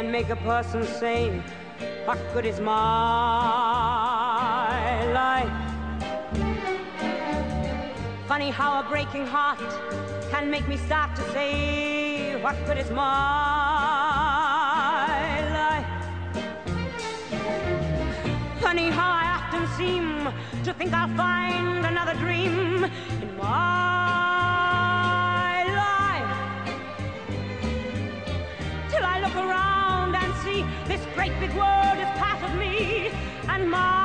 can make a person say, What good is my life? Funny how a breaking heart can make me start to say, What good is my life? Funny how I often seem to think I'll find another look around and see this great big world is part of me and my